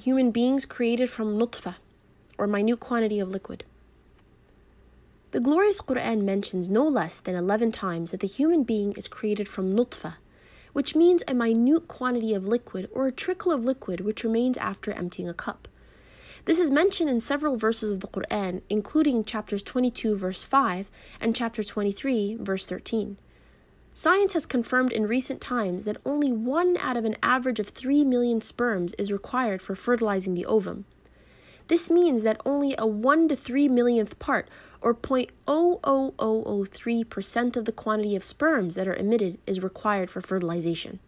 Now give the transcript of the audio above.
human beings created from nutfa, or minute quantity of liquid. The glorious Quran mentions no less than 11 times that the human being is created from nutfa, which means a minute quantity of liquid or a trickle of liquid which remains after emptying a cup. This is mentioned in several verses of the Quran, including chapters 22, verse 5, and chapter 23, verse 13. Science has confirmed in recent times that only one out of an average of 3 million sperms is required for fertilizing the ovum. This means that only a 1 to 3 millionth part, or 0.00003% of the quantity of sperms that are emitted, is required for fertilization.